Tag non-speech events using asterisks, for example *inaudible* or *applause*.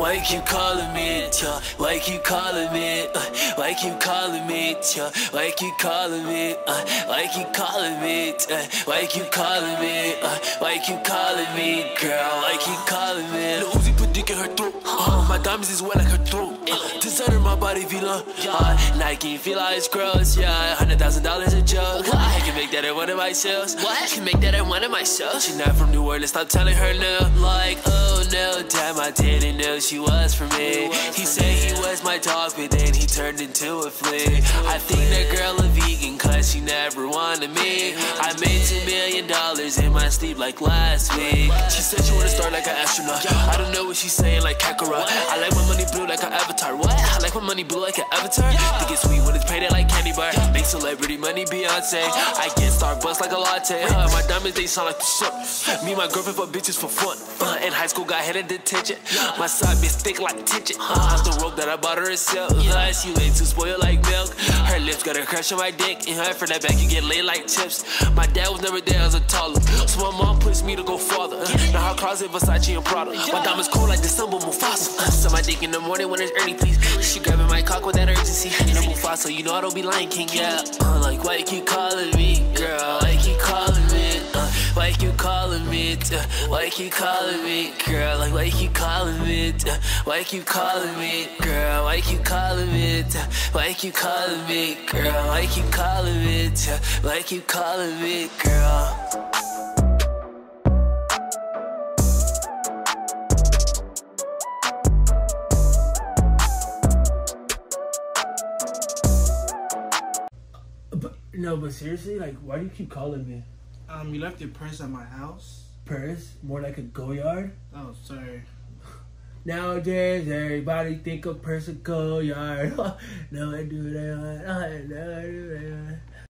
Why you keep calling me, yeah? Why you keep calling me? Uh, why you keep calling me, yeah? Why you keep calling me? Uh, why you keep calling me? Uh, why you keep calling me? Uh, why you keep calling me, girl? Why you keep calling me? Lil Uzi put dick in her throat. Uh, my diamonds is wet like her throat. Uh, designer my body Vila. Uh, Nike Fila is gross, yeah. Hundred thousand dollars a joke. Make that at one of my sales. What? Can make that at one of my sales. She not from New Orleans, stop telling her no. Like, oh no, damn, I didn't know she was for me. He said he was my dog, but then he turned into a flea. I think that girl a vegan, cause she never wanted me. I made two million dollars in my sleep like last week. She said she wanna start like an astronaut. I don't know what she's saying like Kakarot. I like my money blue like an avatar. What? I like my money blue like an avatar. Think it's sweet when it's painted like candy bar. Make celebrity money Beyonce. I get Starbucks like a latte. Uh, my diamonds they sound like the shit. Me and my girlfriend for bitches for fun. Uh, in high school got head in detention. My side bitch thick like tension. Uh, off the rope that I bought her herself. Uh, she way too spoiled like milk. Her lips got a crush on my dick. And for that back you get laid like chips. My dad was never there as a taller, So my mom pushed me to go farther. Now her closet Versace and Prada. My diamonds cold like December Mufasa. Uh, so my dick in the morning when it's early, please. She grabbing my cock with that urgency. No Mufasa, you know I don't be lying, king, yeah. Uh, like, why you keep calling me, girl? Why you keep calling me? Uh, why you keep calling me? Uh, why you keep calling me, girl? Like, why you keep calling me? Uh, why you keep calling me, girl? Why you keep calling me? Uh, why you keep calling me, girl? Why you keep calling me? Uh, why you keep calling me, girl? But no, but seriously, like, why do you keep calling me Um, you left your purse at my house. Purse? More like a Goyard. Oh, sorry. Nowadays, everybody think purse Goyard. *laughs* no, I do that. *laughs* I do that.